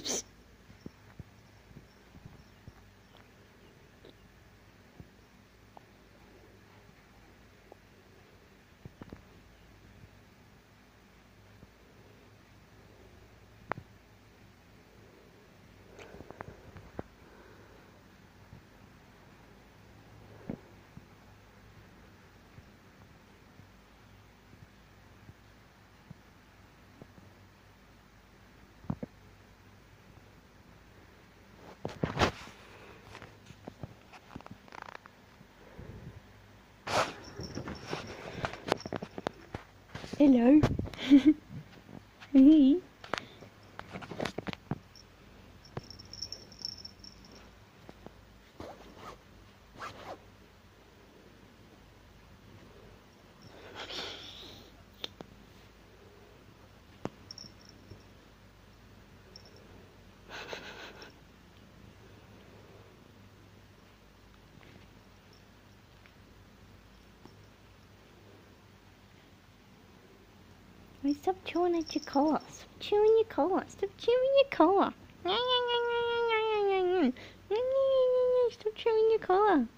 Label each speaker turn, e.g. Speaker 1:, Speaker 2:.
Speaker 1: wisps. Hello. Hey. Stop chewing at your collar. Stop chewing your collar. Stop chewing your collar. Stop chewing your collar.